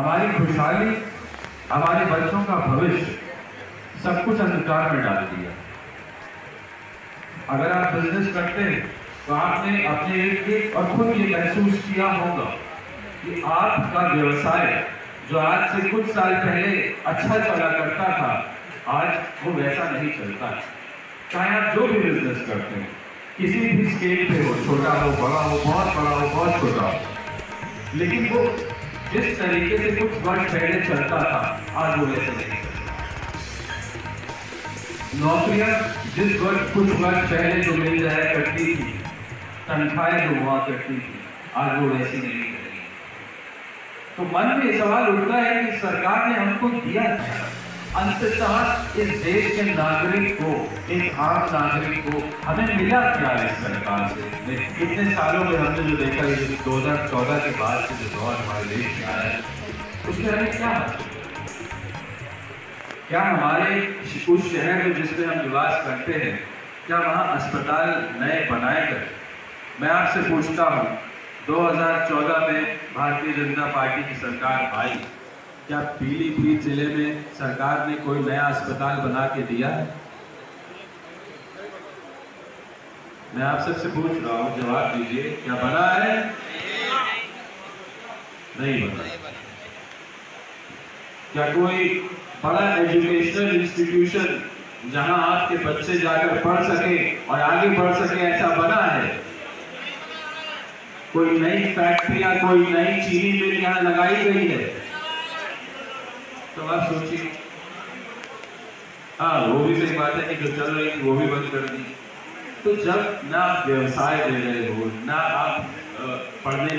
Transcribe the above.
हमारी खुशहाली, हमारे बच्चों का भविष्य सब कुछ अंधकार में डाल दिया। अगर आप बिज़नेस करते हैं तो आपने अपने गिर्द और खुद ये महसूस किया होगा कि आपका व्यवसाय जो आज से कुछ साल पहले अच्छा चला करता था, आज वो वैसा नहीं चलता। चाहे आप जो भी बिज़नेस करते हैं, किसी भी स्केल पे हो, छोटा हो, बड़ा हो, बहुत बड़ा हो, बहुत छोटा हो, लेकिन वो जिस तरीके से कुछ वर्ष पहले चलता था, आज वो वैसे नहीं। नौकरियाँ जिस वर्ष कुछ वर्ष पहले जो मिल जाया करती थी, तनख्वाहें जो हुआ करती थी, आज वो वैसी नहीं तो मन में सवाल उठता है कि सरकार ने हमको दिया क्या? अंततः इस देश के नागरिक को एक आम नागरिक को हमें मिला क्या इस सरकार से? इतने सालों में हमने जो देखा है दो हज़ार चौदह के बाद से जो दौर हमारे देश में आया है उसमें हमें क्या क्या हमारे उस शहर में जिसमें हम निवास करते हैं, क्या वहाँ अस्पताल नए बनाए गए? मैं आपसे पूछता हूँ 2014 में भारतीय जनता पार्टी की सरकार आई। क्या पीलीभीत ज़िले में सरकार ने कोई नया अस्पताल बना के दिया? है मैं आप सबसे पूछ रहा हूँ, जवाब दीजिए, क्या बना है? नहीं बना। क्या कोई बड़ा एजुकेशनल इंस्टीट्यूशन जहाँ आपके बच्चे जाकर पढ़ सके और आगे बढ़ सके, ऐसा बना है? कोई नई फैक्ट्री या कोई नई चीनी मिल यहाँ लगाई गई है? तो आप सोचिए। हाँ वो भी सही बात है कि जो चल रही थी, वो भी बंद कर दी। तो जब ना व्यवसाय दे रहे हो, ना आप पढ़ने